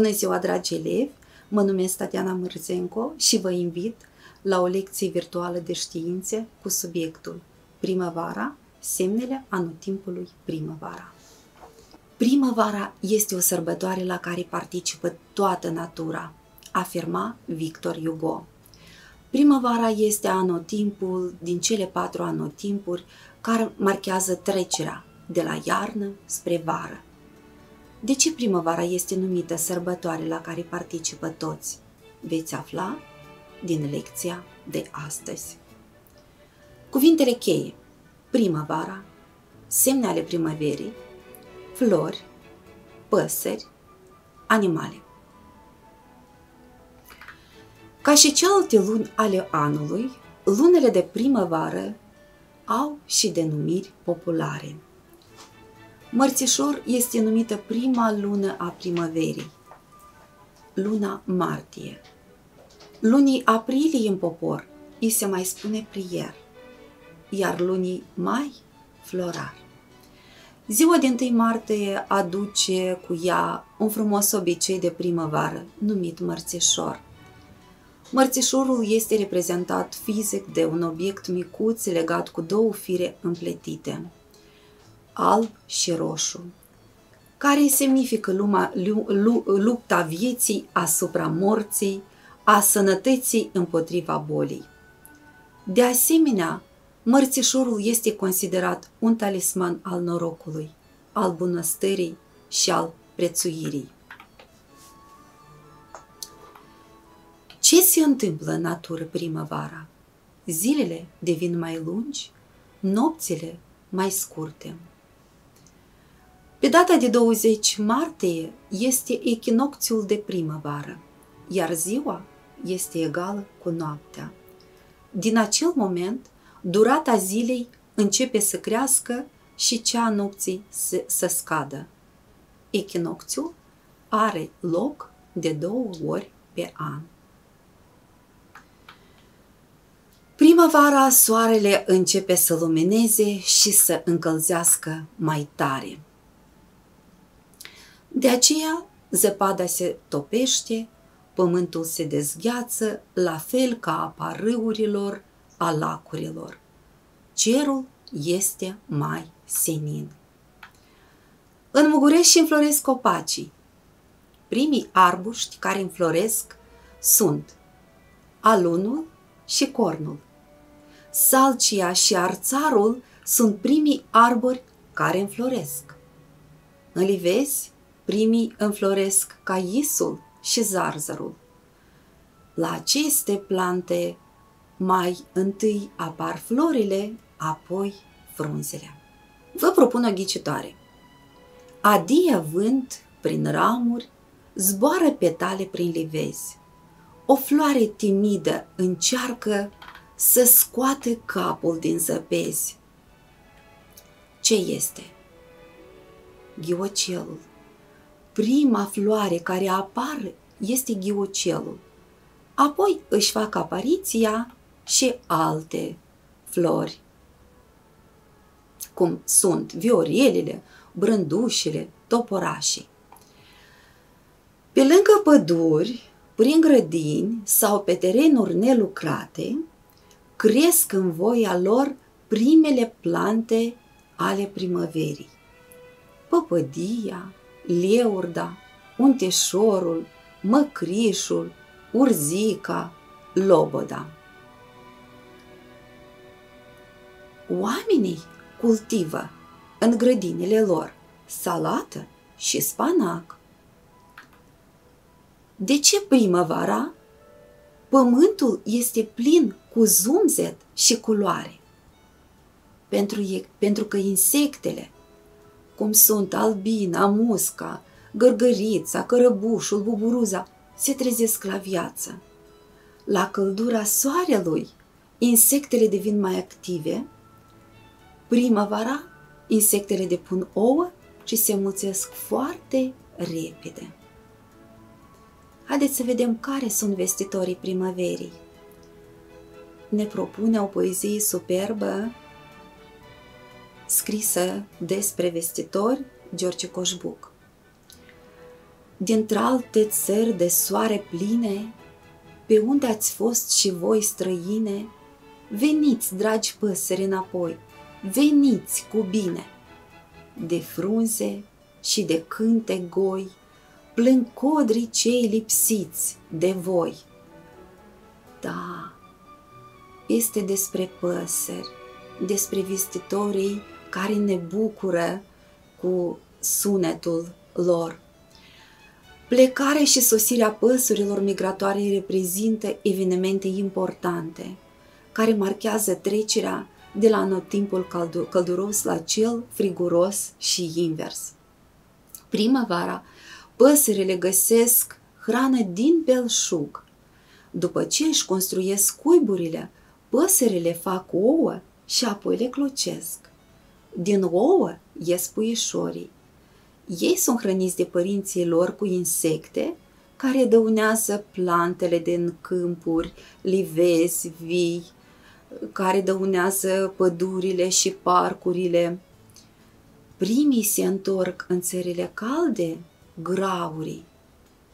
Bună ziua, dragi elevi! Mă numesc Tatiana Mărzenco și vă invit la o lecție virtuală de științe cu subiectul Primăvara, semnele anotimpului primăvara. Primăvara este o sărbătoare la care participă toată natura, afirma Victor Hugo. Primăvara este anotimpul din cele patru anotimpuri care marchează trecerea de la iarnă spre vară. De ce primăvara este numită sărbătoare la care participă toți? Veți afla din lecția de astăzi. Cuvintele cheie primăvara, semne ale primăverii, flori, păsări, animale. Ca și celelalte luni ale anului, lunele de primăvară au și denumiri populare. Mărțișor este numită prima lună a primăverii, luna martie. Lunii aprilie în popor îi se mai spune prier, iar lunii mai florar. Ziua din 1 martie aduce cu ea un frumos obicei de primăvară, numit mărțișor. Mărțișorul este reprezentat fizic de un obiect micuț legat cu două fire împletite, alb și roșu, care semnifică luma, lu, lu, lupta vieții asupra morții, a sănătății împotriva bolii. De asemenea, mărțișorul este considerat un talisman al norocului, al bunăstării și al prețuirii. Ce se întâmplă în natură primăvara? Zilele devin mai lungi, nopțile mai scurte. Pe data de 20 martie este echinocțiul de primăvară, iar ziua este egală cu noaptea. Din acel moment, durata zilei începe să crească și cea a nopții să, să scadă. Echinocțiul are loc de două ori pe an. Primăvara, soarele începe să lumineze și să încălzească mai tare. De aceea, zăpada se topește, pământul se dezgheață, la fel ca apa râurilor, a lacurilor. Cerul este mai senin. Înmuguresc și înfloresc copacii. Primii arbuști care înfloresc sunt alunul și cornul. Salcia și arțarul sunt primii arbori care înfloresc. În livezi, primii înfloresc caisul și zarzărul. La aceste plante mai întâi apar florile, apoi frunzele. Vă propun o ghicitoare. Adie vânt prin ramuri, zboară petale prin livezi. O floare timidă încearcă să scoate capul din zăpezi. Ce este? Ghiocelul. Prima floare care apare este ghiocelul. Apoi își fac apariția și alte flori, cum sunt viorelele, brândușele, toporașii. Pe lângă păduri, prin grădini sau pe terenuri nelucrate, cresc în voia lor primele plante ale primăverii. Păpădia, leurda, unteșorul, măcrișul, urzica, loboda. Oamenii cultivă în grădinile lor salată și spanac. De ce primăvara? Pământul este plin cu zumzet și culoare. Pentru, pentru că insectele, cum sunt albina, musca, gărgărița, cărăbușul, buburuza, se trezesc la viață. La căldura soarelui, insectele devin mai active. Primăvara, insectele depun ouă și se mulțesc foarte repede. Haideți să vedem care sunt vestitorii primăverii. Ne propune o poezie superbă scrisă despre vestitori George Coșbuc. dintre-alte țări de soare pline, pe unde ați fost și voi străine, veniți, dragi păsări, înapoi, veniți cu bine. De frunze și de cânte goi, plâng codrii cei lipsiți de voi. Da, este despre păsări, despre vizitatorii care ne bucură cu sunetul lor. Plecarea și sosirea păsurilor migratoare reprezintă evenimente importante care marchează trecerea de la anotimpul călduros la cel friguros și invers. Primăvara, păsările găsesc hrană din belșug. După ce își construiesc cuiburile, păsările fac ouă și apoi le clocesc. Din ouă ies puișorii. Ei sunt hrăniți de părinții lor cu insecte care dăunează plantele din câmpuri, livezi, vii, care dăunează pădurile și parcurile. Primii se întorc în țările calde, graurii.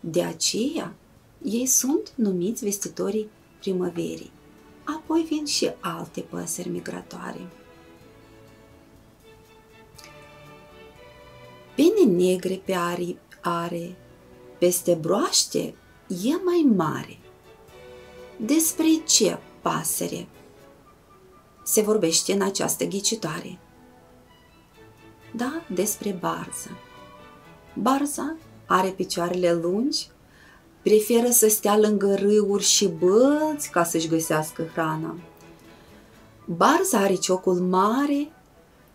De aceea, ei sunt numiți vestitorii primăverii. Apoi vin și alte păsări migratoare. Pene negre pe aripi are, peste broaște e mai mare. Despre ce pasăre se vorbește în această ghicitoare? Da, despre barză. Barza are picioarele lungi, preferă să stea lângă râuri și bălți ca să-și găsească hrana. Barza are ciocul mare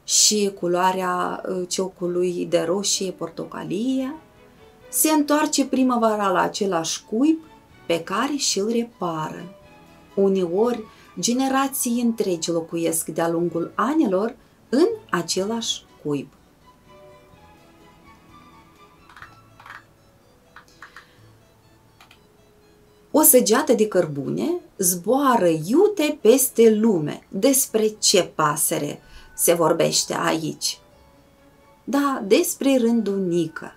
și culoarea uh, ciocului de roșie portocalie. Se întoarce primăvara la același cuib pe care și-l repară. Uneori, generații întregi locuiesc de-a lungul anilor în același cuib. O săgeată de cărbune zboară iute peste lume. Despre ce pasăre se vorbește aici? Da, despre rândunica.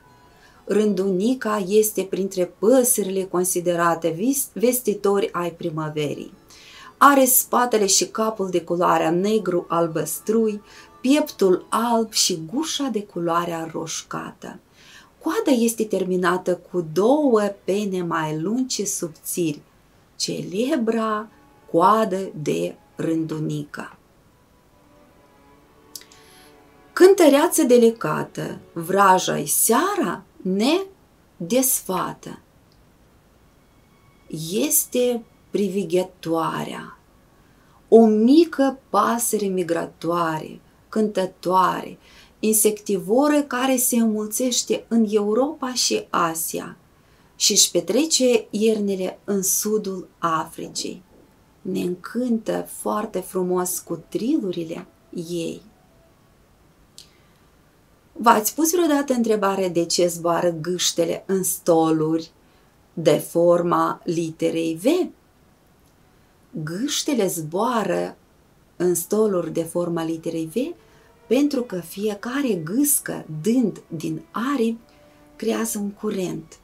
Rândunica este printre păsările considerate vestitori ai primăverii. Are spatele și capul de culoarea negru albăstrui, pieptul alb și gușa de culoarea roșcată. Coada este terminată cu două pene mai lungi și subțiri, celebra coadă de rândunică. Cântăreață delicată, vraja seara ne desfată. Este privighetoarea, o mică pasăre migratoare, cântătoare, insectivoră care se înmulțește în Europa și Asia și își petrece iernele în sudul Africii. Ne încântă foarte frumos cu trilurile ei. V-ați pus vreodată întrebare de ce zboară gâștele în stoluri de forma literei V? Gâștele zboară în stoluri de forma literei V pentru că fiecare gâscă dând din aripi creează un curent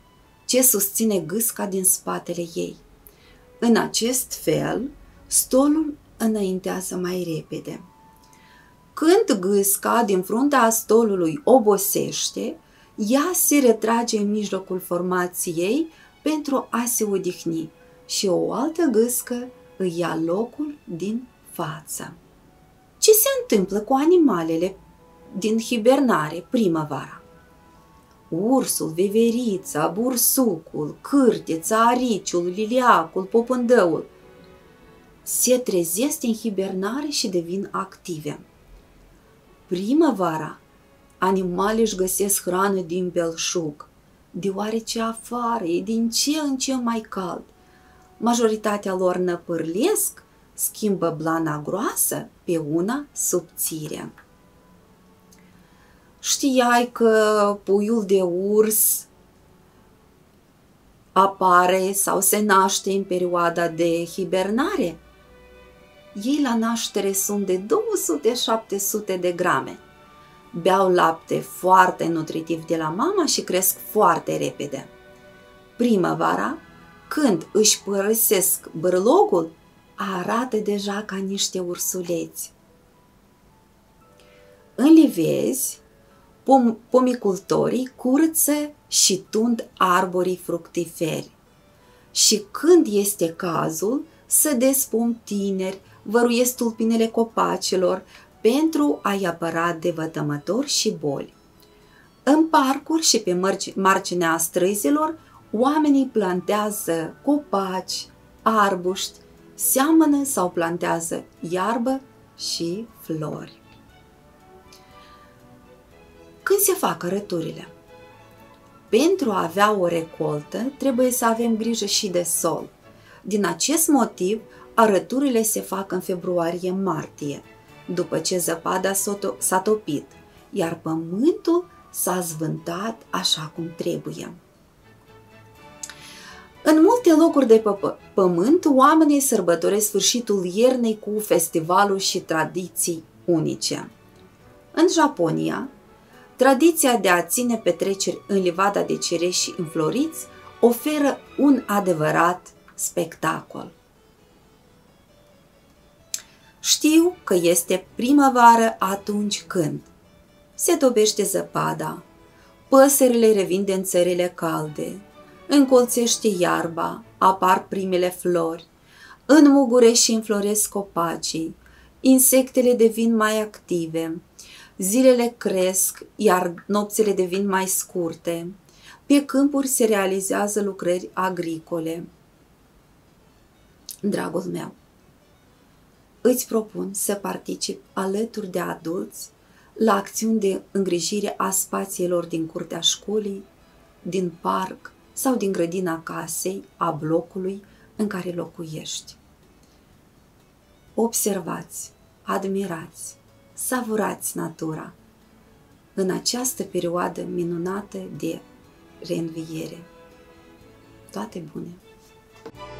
ce susține gâsca din spatele ei. În acest fel, stolul înaintează mai repede. Când gâsca din fruntea stolului obosește, ea se retrage în mijlocul formației pentru a se odihni și o altă gâscă îi ia locul din față. Ce se întâmplă cu animalele din hibernare primăvara? Ursul, veverița, bursucul, cârtița, ariciul, liliacul, popândăul se trezesc din hibernare și devin active. Primăvara, animalele își găsesc hrană din belșug, deoarece afară e din ce în ce mai cald. Majoritatea lor năpârlesc schimbă blana groasă pe una subțire. Știai că puiul de urs apare sau se naște în perioada de hibernare? Ei la naștere sunt de 200-700 de grame. beau lapte foarte nutritiv de la mama și cresc foarte repede. Primăvara, când își părăsesc bărlogul, arată deja ca niște ursuleți. În livezi, pom- pomicultorii curăță și tund arborii fructiferi. Și când este cazul, să despom tineri, văruiesc tulpinele copacilor pentru a-i apăra de vătămători și boli. În parcuri și pe marginea străzilor, oamenii plantează copaci, arbuști, seamănă sau plantează iarbă și flori. Când se fac arăturile? Pentru a avea o recoltă, trebuie să avem grijă și de sol. Din acest motiv, arăturile se fac în februarie-martie, după ce zăpada s-a topit, iar pământul s-a zvântat așa cum trebuie. În multe locuri de p- pământ, oamenii sărbătoresc sfârșitul iernii cu festivaluri și tradiții unice. În Japonia, tradiția de a ține petreceri în livada de cireși înfloriți oferă un adevărat spectacol. Știu că este primăvară atunci când. Se tobește zăpada, păsările revin din țările calde, încolțește iarba, apar primele flori, înmugure și înfloresc copacii, insectele devin mai active, zilele cresc, iar nopțile devin mai scurte, pe câmpuri se realizează lucrări agricole. Dragul meu, îți propun să particip alături de adulți la acțiuni de îngrijire a spațiilor din curtea școlii, din parc sau din grădina casei, a blocului în care locuiești. Observați, admirați, savurați natura în această perioadă minunată de reînviere. Toate bune! thank you